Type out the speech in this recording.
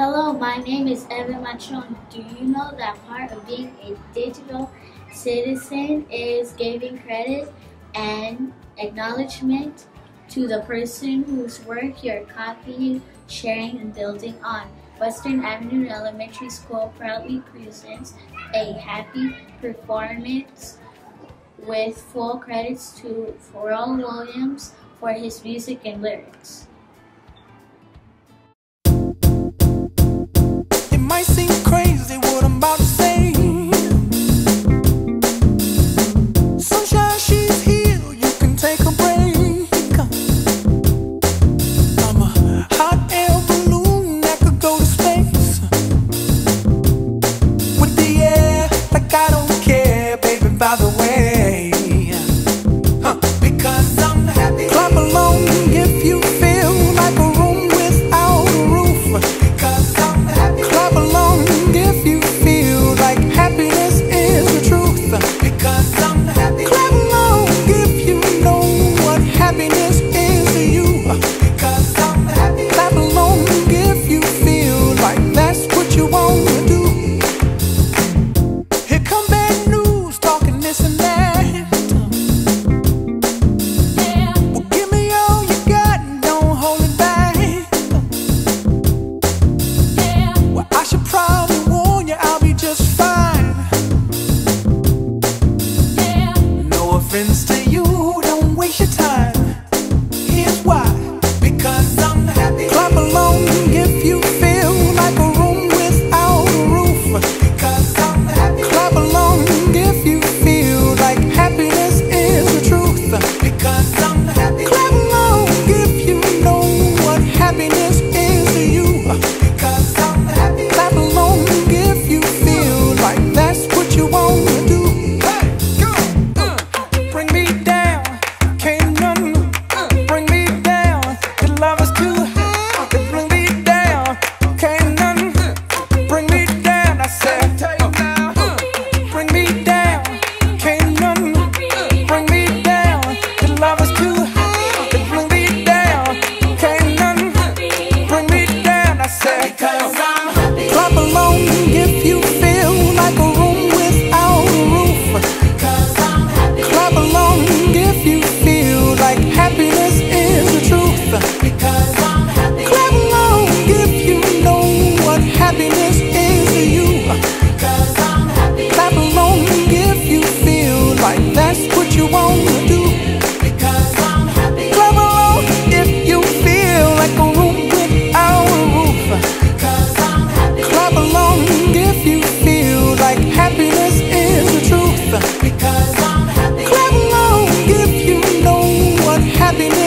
Hello, my name is Evan Machon. Do you know that part of being a digital citizen is giving credit and acknowledgement to the person whose work you're copying, sharing, and building on? Western Avenue Elementary School proudly presents a happy performance with full credits to Pharrell Williams for his music and lyrics. by the way. dum dum. happiness.